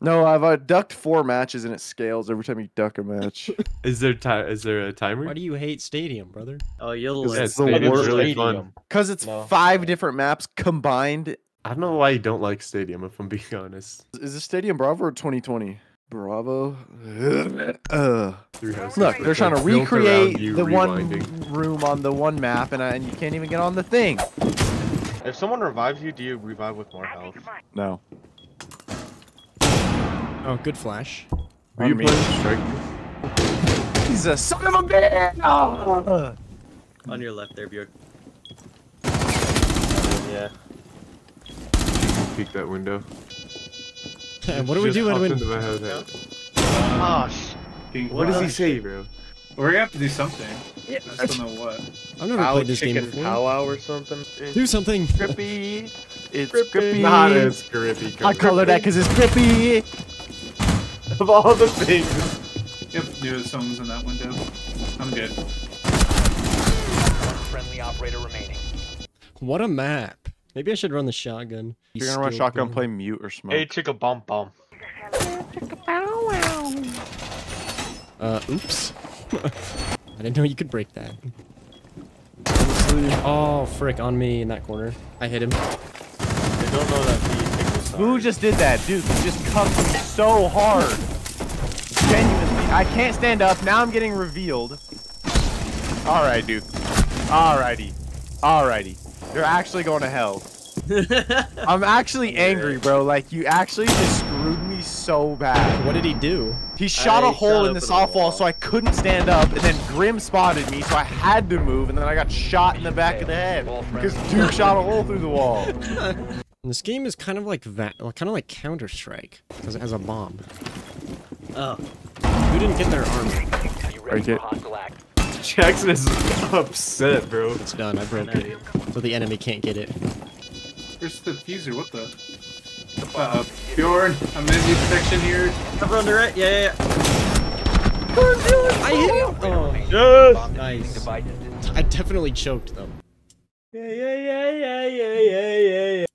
No, I've uh, ducked four matches and it scales every time you duck a match. Is there time? Is there a timer? Why do you hate Stadium, brother? Oh, you'll Yeah, It's the worst. really fun. Cause it's No. five different maps combined. I don't know why you don't like Stadium. If I'm being honest, Is this Stadium Bravo or 2020? Bravo. Uh. Look, they're trying to the built around recreate the rewinding. one room on the one map, and, I, and you can't even get on the thing. If someone revives you, do you revive with more health? No. Oh, good flash. Were you On me. playing Strike? He's a son of a bitch! Oh. on your left there, Bjork. Yeah. Peek that window. what do we Just do popped when into my head. Oh, sh- What does he say, bro? We're gonna have to do something. I just don't know what. I've never cow played this game chicken before. powwow or something. Do something. Grippy. It's grippy. Not as grippy. I color that because it's grippy. Of all the things. Yep, knew someone's in that window. I'm good. Friendly operator remaining. What a map. Maybe I should run the shotgun. If you're gonna run Still shotgun, going. play mute or smoke. Hey, chicka bum bum. Uh, oops. I didn't know you could break that. Oh, frick, on me in that corner. I hit him. They don't know that he picked this Who just did that? Dude, just cuffed me so hard. Genuinely. I can't stand up. Now I'm getting revealed. Alright, dude. Alrighty. Alrighty. You're actually going to hell. I'm actually angry, bro. Like, you actually just screwed me so bad. What did he do? He shot I a hole shot in the soft wall, wall. so I couldn't stand up, and then Grim spotted me, so I had to move, and then I got shot in the back of the head. Because Duke shot a hole through the wall. And this game is kind of like that, kind of like Counter Strike, because it has a bomb. Oh, Who didn't get their armor? Are you ready Break for it. hostile? Jackson is upset, bro. It's done. I broke it, so the enemy can't get it. Where's the fuser? What the? Uh, Bjorn, I'm in your section here. cover on the right. Yeah, yeah, yeah. I hit him. Oh, Yes. Nice. I definitely choked them. Yeah, yeah, yeah, yeah, yeah, yeah, yeah, yeah.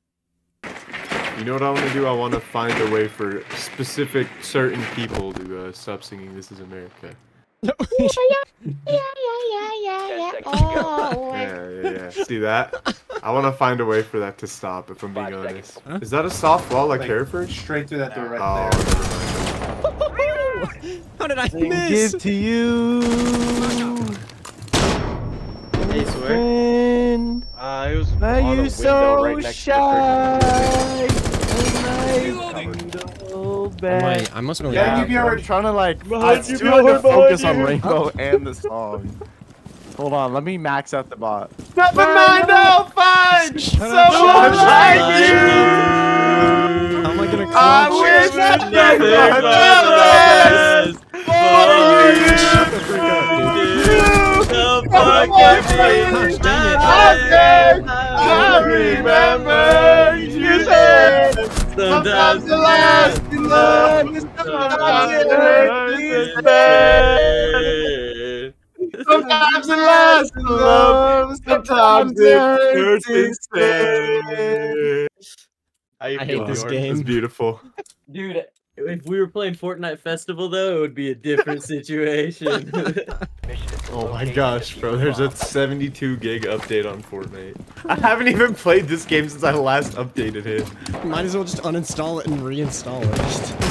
You know what I want to do? I want to find a way for specific certain people to uh, stop singing "This Is America." Ten seconds to go. Yeah, yeah, yeah. See that? I want to find a way for that to stop. If I'm being Five honest. seconds. Huh? Is that a soft wall like, Like, Hereford? Straight through that door right Oh, there. never mind. How did I Give miss? to you. Hey, swear. Friend, Uh, it was are on a you window so right next shy? to the Back. Wait, oh, I must have Yeah, been. you be I'm already- trying to like, Behind I you, still behind have you, focus on. Rainbow and the song. Hold on, let me max out the bot. Never mind, I'll find Shut up, someone shut up, like shut you. How am I gonna I clutch? wish that Nothing never but was the Shut the freak up, dude. The fucking Sometimes the last in love is Sometimes it lasts in love, sometimes it hurts instead. I I hate this game. It's beautiful. Dude, if we were playing Fortnite Festival though, it would be a different situation. Mission is to Oh my gosh, bro, there's a 72 gig update on Fortnite. I haven't even played this game since I last updated it. Might as well just uninstall it and reinstall it.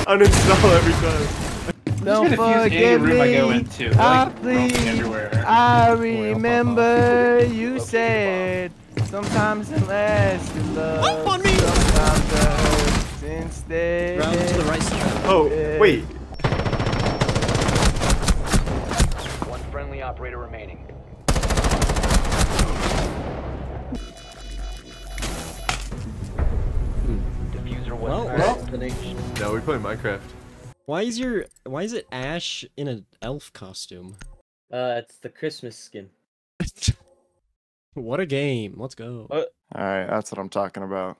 Uninstall every time. Don't Just gonna fuse any forgive room I go me. into. Like, please. everywhere. I remember you said sometimes it lasts in love. Up on me. Sometimes it hurts instead. Round to the right strap. Oh, wait. One friendly operator remaining. Defuser was Well, found. No, we play Minecraft. Why is your why is it Ash in an elf costume? uh, it's the Christmas skin. what a game. Let's go. What? Alright, that's what I'm talking about.